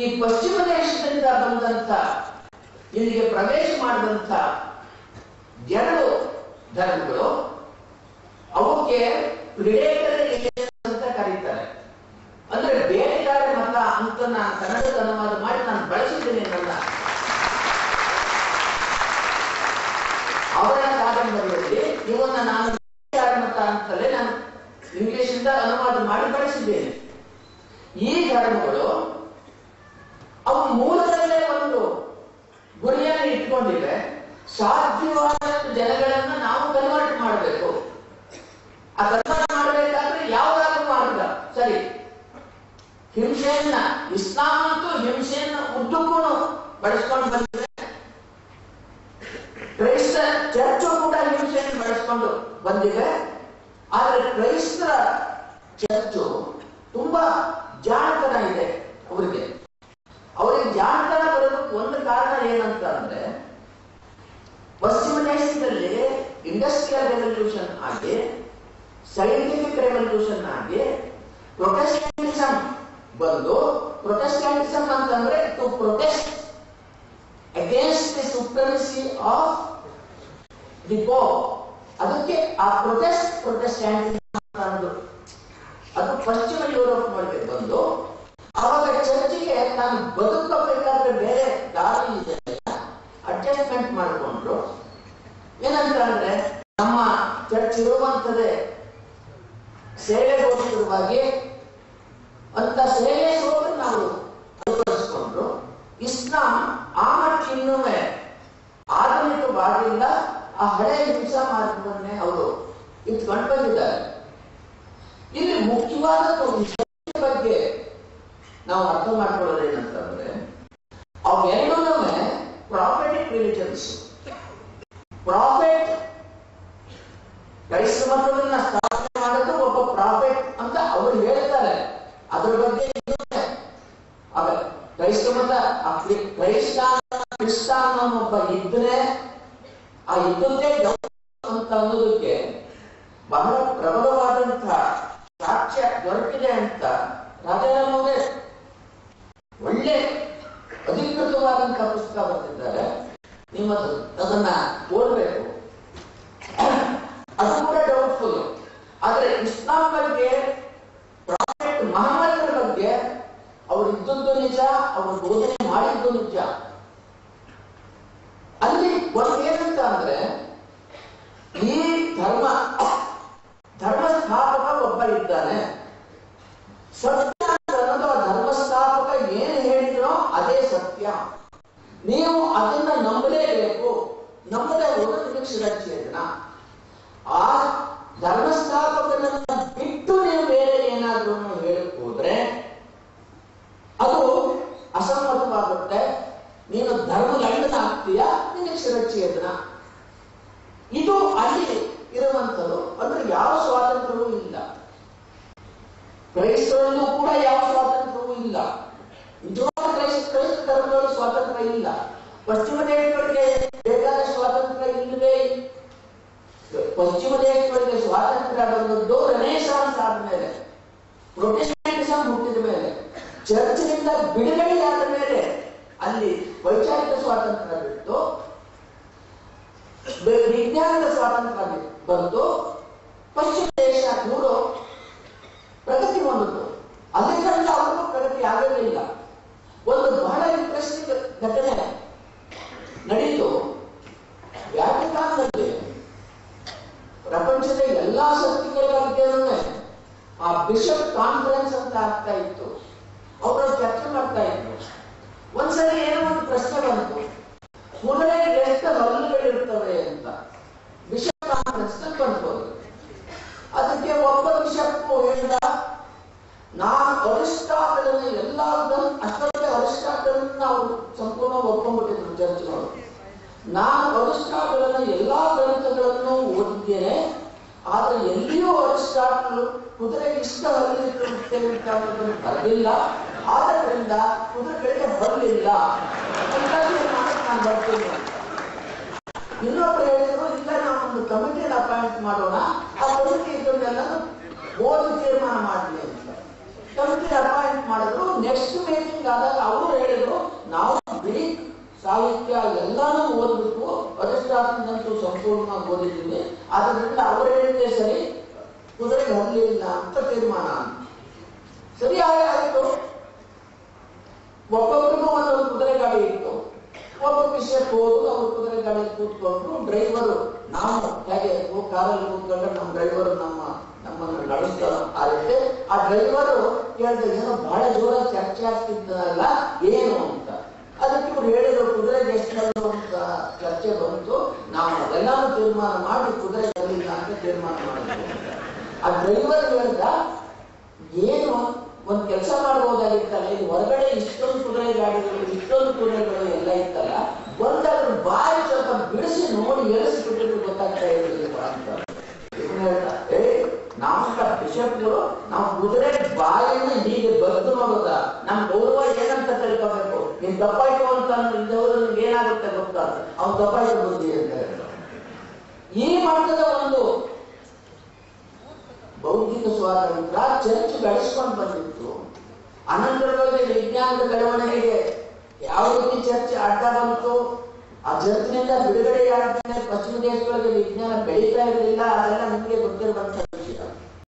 ಈ ಪಶ್ಚಿಮ ದೇಶದಿಂದ ಬಂದಂತ, ಇಲ್ಲಿಗೆ ಪ್ರವೇಶ ಮಾಡಿದಂತ ಎರಡು ಧರ್ಮಗಳು, ಅವಕ್ಕೆ ಅಂತ ಕರೀತಾರೆ. ಅಂದ್ರೆ ಬೇಟೆಗಾರ ಮತ ಅಂತ ನಾನು ಕನ್ನಡದ ಅನುವಾದ ಮಾಡಿ ನಾನು ಬಳಸಿದ್ದೇನೆ ನನ್ನ ಅವರ ಕಾದಂಬರಿಯಲ್ಲಿ ಇವನ್ನ ನಾನು ಮತ ಅಂತಲೇ ನಾನು ಇಂಗ್ಲಿಷ್ ಇಂದ ಅನುವಾದ ಮಾಡಿ ಬಳಸಿದ್ದೇನೆ. ಈ ಧರ್ಮಗಳು ಸಾಧ್ಯವಾದಷ್ಟು ಜನಗಳನ್ನ ನಾವು ಕನ್ವರ್ಟ್ ಮಾಡಬೇಕು. ಆ ಕನ್ವರ್ಟ್ ಮಾಡಬೇಕಾದ್ರೆ ಯಾವ್ದಾದ್ರು ಮಾರ್ಗ. ಸರಿ. ಹಿಂಸೆಯನ್ನ, ಇಸ್ಲಾಂ ಅಂತೂ ಹಿಂಸೆಯನ್ನ ಉದ್ದಕ್ಕೂ ಬಳಸ್ಕೊಂಡು ಬಂದಿದೆ. ಕ್ರೈಸ್ತ ಚರ್ಚು ಕೂಡ ಹಿಂಸೆಯನ್ನು ಬಳಸ್ಕೊಂಡು ಬಂದಿದೆ. ಆದ್ರೆ ಕ್ರೈಸ್ತರ ಚರ್ಚು ತುಂಬಾ ಜಾಣತನ ಇದೆ ಅವರಿಗೆ ಅವರಿಗೆ ಜಾಣತನ ಬರೋದಕ್ಕೆ ಒಂದು ಕಾರಣ ಏನಂತ ಅಂದ್ರೆ ಪಶ್ಚಿಮ ದೇಶದಲ್ಲಿ ರೆವಲ್ಯೂಷನ್ ಆಗಿ ಸೈಂಟಿಫಿಕ್ ರೆವಲ್ಯೂಷನ್ ಆಗಿ ಪ್ರೊಟೆಸ್ಟೆಂಟಿಸಮ್ ಬಂದು ಪ್ರೊಟೆಸ್ಟೆಂಟಿಸಮ್ ಅಂತಂದ್ರೆ to protest against the supremacy of the pope ಅದಕ್ಕೆ ಆ ಪ್ರೊಟೆಸ್ಟ್ ಪ್ರೊಟೆಸ್ಟ್ಯಾಂಟಿಸಮ್ ಅಂತ ಅಂದ್ರು ಅದು ಪಶ್ಚಿಮ ಯುರೋಪ್ನೊಳಗೆ ಬಂದು, ಅವಾಗ ಚರ್ಚಿಗೆ ನಾನು ಬದುಕಬೇಕಾದ್ರೆ ಬೇರೆ ದಾರಿ ಇದೆ ಅಡ್ಜಸ್ಟ್ಮೆಂಟ್ ಮಾಡಿಕೊಂಡ್ರು ಏನಂತ ಅಂದ್ರೆ ನಮ್ಮ ಚರ್ಚ್ ಘೋಷಿಸುವ ಬಗ್ಗೆ ಅಂತ ಸೇವೆ ಸೋಲು ನಾವು ಅನುಭವಿಸಿಕೊಂಡು ಇಸ್ಲಾಂ ಆ ಮಟ್ಟಿಗೆ ಆಧುನಿಕ ಆಧುನಿಕವಾಗಿಲ್ಲ ಆ ಹಳೆ ಹಿಂಸಾ ಮಾರ್ಗವನ್ನೇ ಅವರು ಇಟ್ಕೊಂಡು ಬಂದಿದ್ದಾರೆ. ಇಲ್ಲಿ ಮುಖ್ಯವಾದ ವಿಷಯದ ಬಗ್ಗೆ ನಾವು ಅರ್ಥ ಮಾಡ್ಕೊಳ್ಳೋದು ಕ್ರೈಸ್ತ ಸ್ಥಾಪನೆ ಮಾಡೋದು ಒಬ್ಬ ಪ್ರಾಫಿಟ್ ಅಂತ ಅವರು ಹೇಳ್ತಾರೆ. ಅದ್ರ ಬಗ್ಗೆ ಕ್ರೈಸ್ತ ಮತ ಕ್ರೈಸ್ತ ಕ್ರಿಸ್ತಾನ್ ಒಬ್ಬ ಇದ್ರೆ ಆ ಇದ್ದದ್ದೇ ಅಂತ ಅನ್ನೋದಕ್ಕೆ ಬಹಳ ಪ್ರಬಲವಾದಂತಹ ಸಾಕ್ಷ್ಯ ದೊರಕಿದೆ ಅಂತ ರಾಜಾರಾಮವರೇ ಒಳ್ಳೆ ಅಧಿಕೃತವಾದಂತಹ ಪುಸ್ತಕ ಬರೆದಿದ್ದಾರೆ. ನೀವು ಅದನ್ನ ಓದಬೇಕು ಅದು ಕೂಡ ಡೌಟ್ಫುಲ್ ಆದ್ರೆ ಇಸ್ಲಾಂ ಬಗ್ಗೆ ಪ್ರಾಫೆಟ್ ಮಹಮ್ಮದರ ಬಗ್ಗೆ ಅವರು ಇದ್ದದ್ದು ಅವರು ಬೋಧನೆ ಮಾಡಿದ್ದು ನಿಜ. ಅಲ್ಲಿ ಒಂದು ಏನಂತ ಅಂದ್ರೆ, ಈ ಧರ್ಮ ಧರ್ಮ ಸ್ಥಾಪಕ ಒಬ್ಬ ಇದ್ದಾನೆ. ಸತ್ಯ ಧರ್ಮ ಸ್ಥಾಪಕ ಏನು ಹೇಳಿದ್ರೋ ಅದೇ ಸತ್ಯ. ನೀವು ಅದನ್ನ ನಂಬಲೇಬೇಕು. ನಂಬದೆ ಹೋದ್ರೆ ನಿಮಗೆ ಆ ಧರ್ಮಸ್ಥಾಪಕನನ್ನ ಬಿಟ್ಟು ನೀವು ಬೇರೆ ಏನಾದ್ರೂ ಹೇಳಕ್ ಹೋದ್ರೆ ಅದು ಅಸಮ್ಮತವಾಗುತ್ತೆ ನೀನು ಧರ್ಮಗಂಡನ ಆಗ್ತೀಯ ನಿನಗೆ ಸುರಕ್ಷೇತನ ಇದು ಅಲ್ಲಿ ಇರುವಂಥದ್ದು ಅಂದ್ರೆ ಯಾವ ಸ್ವಾತಂತ್ರ್ಯವೂ ಇಲ್ಲ ಕ್ರೈಸ್ತರಲ್ಲೂ ಕೂಡ ಯಾವ ಸ್ವಾತಂತ್ರ್ಯವೂ ಇಲ್ಲ. ನಿಜವಾದ ಕ್ರೈಸ್ತ ಕ್ರೈಸ್ತ ಧರ್ಮದಲ್ಲಿ ಸ್ವಾತಂತ್ರ್ಯ ಇಲ್ಲ. ಪಶ್ಚಿಮ ದೇಶಗಳಿಗೆ ಬೇಕಾದ ಸ್ವಾತಂತ್ರ್ಯ ಇಲ್ಲವೇ ಪಶ್ಚಿಮ ದೇಶಗಳಿಗೆ ಸ್ವಾತಂತ್ರ್ಯ ಬಂದದ್ದು ರೆನೇಸಾನ್ಸ್ ಆದ್ಮೇಲೆ ಪ್ರೊಟೆಸ್ಟೆಂಟಿಸಂ ಹುಟ್ಟಿದ ಮೇಲೆ, ಚರ್ಚ್ನಿಂದ ಬಿಡುಗಡೆಯಾದ ಮೇಲೆ ಅಲ್ಲಿ ವೈಚಾರಿಕ ಸ್ವಾತಂತ್ರ್ಯ ಬಿಟ್ಟು ವಿಜ್ಞಾನದ ಸ್ವಾತಂತ್ರ್ಯ ಬಂತು. ಪಶ್ಚಿಮ ದೇಶ ಯುರೋಪ್ ಪ್ರಗತಿ ಹೊಂದಿತು ಅದರಿಂದ ಅವ್ರಿಗೂ ಪ್ರಗತಿ ಆಗಲಿಲ್ಲ ಒಂದು ಬಹಳ ಇಂಟ್ರೆಸ್ಟಿಂಗ್ ಘಟನೆ ನಡೀತು. ವ್ಯಾಟಿಕಾನ್ನಲ್ಲಿ ಪ್ರಪಂಚದ ಎಲ್ಲಾ ಶಕ್ತಿಗಳ ಬಗ್ಗೆನೂ ಆ ಬಿಷಪ್ ಕಾನ್ಫರೆನ್ಸ್ ಅಂತ ಆಗ್ತಾ ಇತ್ತು. ಅವರು ಚರ್ಚೆ ಮಾಡ್ತಾ ಇದ್ರು. ಒಂದ್ಸರಿ ಏನೋ ಒಂದು ಪ್ರಶ್ನೆ ಬಂತು. ಕುದುರೆ ಎಷ್ಟು ಹಲ್ಲುಗಳಿರ್ತವೆ ಅಂತ. ಬಿಷಪ್ ಕಾನ್ಫರೆನ್ಸ್ ಬಂತು ಅದಕ್ಕೆ ಒಬ್ಬ ಬಿಷಪ್ ಹೇಳಿದ ನಾನು ಅರಿಸ್ಟಾಟಲನ್ನ ಎಲ್ಲದನ್ನು ಅಷ್ಟೊಂದೇ ಅರಿಸ್ಟಾಟಲನ್ನ ನಾವು ಸಂಪೂರ್ಣ ಒಪ್ಕೊಂಡ್ಬಿಟ್ಟಿದ್ರು ಚರ್ಚ್ಗಳು ನಾನು ಅರಿಸ್ಟಾಟಲನ ಎಲ್ಲಾ ಗ್ರಂಥಗಳನ್ನು ಓದಿದ್ದೇನೆ, ಆದ್ರೆ ಎಲ್ಲಿಯೂ ಅರಿಸ್ಟಾಟಲ್ ಕುದುರೆ ಇಷ್ಟ ಅನ್ನೋದನ್ನು ಬರಲಿಲ್ಲ. ಆದ್ದರಿಂದ ಕುದುರೆಗಳಿಗೆ ಬರಲಿಲ್ಲ. ನಾನು ಇನ್ನೊಬ್ರು ಹೇಳಿದ್ರು, ಇಲ್ಲ ನಾವು ಒಂದು ಕಮಿಟಿಯನ್ನು ಅಪಾಯಿಂಟ್ ಮಾಡೋಣ. ಆ ಕಮಿಟಿ ಇದನ್ನೆಲ್ಲ ಓದಿ ತೀರ್ಮಾನ ಅಂತ. ಕಮಿಟಿ ಅಪಾಯಿಂಟ್ ಮಾಡಿದ್ರು ನೆಕ್ಸ್ಟ್ ಮೀಟಿಂಗ್ ಆದಾಗ ಅವರು ಸಾಹಿತ್ಯ ಎಲ್ಲಾನು ಓದ್ಬಿಟ್ಟು ಅರಿಸ್ಟಾಟಲ್ನಂತೂ ಸಂಪೂರ್ಣ ಓದಿದ್ದೀನಿ. ಆದ್ರಿಂದ ಅವರ ಹೇಳಿದ್ರೆ ಸರಿ, ಕುದುರೆ ಹೊರಲಿಲ್ಲ ಅಂತ ತೀರ್ಮಾನ. ಸರಿ ಹಾಗೆ ಆಯಿತು. ಒಬ್ಬೊಬ್ಬರಿಗೂ ಒಂದೊಂದು ಕುದುರೆ ಗಾಡಿ ಇತ್ತು. ಒಬ್ಬ ವಿಷಯಕ್ಕೆ ಹೋದ್ರು ಅವ್ರ ಕುದುರೆ ಗಾಡಿ ಕೂತ್ಕೊಂಡು ಡ್ರೈವರು ನಾವು ಹೇಗೆ ಕಾರಲ್ಲಿ ಕೂತ್ಕೊಂಡ್ರೆ ನಮ್ಮ ಡ್ರೈವರ್ ನಮ್ಮ ನಮ್ಮನ್ನು ನಡೆಸ್ತಾ ಆಗುತ್ತೆ ಆ ಡ್ರೈವರು ಕೇಳಿದ, ಏನೋ ಬಹಳ ಜೋರ ಚರ್ಚೆ ಆಗ್ತಿದ್ದಲ್ಲ ಏನು? ಅಂತ. ಅದಕ್ಕೆ ಇವ್ರು ಹೇಳಿದ್ರು ಅಂತ ಚರ್ಚೆ ಬಂತು. ನಾವು ಅದೆಲ್ಲಾನು ತೀರ್ಮಾನ ಮಾಡಿ ಕುದುರೆ ಬರಲಿಲ್ಲ ಅಂತ ತೀರ್ಮಾನ ಮಾಡಿದ್ವಿ. ಆ ಡ್ರೈವರ್ ಏನು? ಒಂದ್ ಕೆಲಸ ಮಾಡಬಹುದಾಗಿತ್ತಲ್ಲ ಇಲ್ಲಿ ಹೊರಗಡೆ ಇಷ್ಟೊಂದು ಕುದುರೆ ಗಾಡಿಗಳು, ಇಷ್ಟೊಂದು ಕುದುರೆಗಳು ಎಲ್ಲ ಇತ್ತಲ್ಲ? ಒಂದಾದ್ರೂ ಬಾಯಿ ಸ್ವಲ್ಪ ಬಿಡಿಸಿ ನೋಡಿ ಎಳಿಸ್ಬಿಟ್ಟಿದ್ರು ಗೊತ್ತಾಗ್ತಾ ಇರಲಿಲ್ಲ ಅಂತ. ಏ, ನಮ್ಮ ನಾವು ಕುದುರೆ ಬಾಯನ್ನು ಹೀಗೆ ಬಗ್ದು ನೋಡುದ? ನಮ್ ಗೌರವ ಏನಂತ ತಿಳ್ಕೋಬೇಕು? ನೀನ್ ತಪ್ಪಾಯ್ತು ಅಂತ ಇದ್ದವರು ಗೊತ್ತಾದ್ರೆ ಅವನು ಅವ್ನು ಬುದ್ಧಿ ಅಂತ. ಈ ಮಟ್ಟದ ಒಂದು ಬೌದ್ಧಿಕ ಸ್ವಾತಂತ್ರ್ಯ ಚರ್ಚ್ ಬೆಳೆಸ್ಕೊಂಡು ಬಂದಿತ್ತು. ಅನಂತರದಲ್ಲಿ ವಿಜ್ಞಾನದ ಬೆಳವಣಿಗೆಗೆ ಯಾವ ರೀತಿ ಚರ್ಚೆ ಅಡ್ಡ ಬಂತು? ಆ ಚರ್ಚ್ನಿಂದ ಬಿಡುಗಡೆ ಆಗ್ತಾನೆ ಪಶ್ಚಿಮ ದೇಶಗಳಲ್ಲಿ ವಿಜ್ಞಾನ ಬೆಳೀತಾ ಇರಲಿಲ್ಲ, ಅದೆಲ್ಲ ನಿಮಗೆ ಗೊತ್ತಿರುವಂತ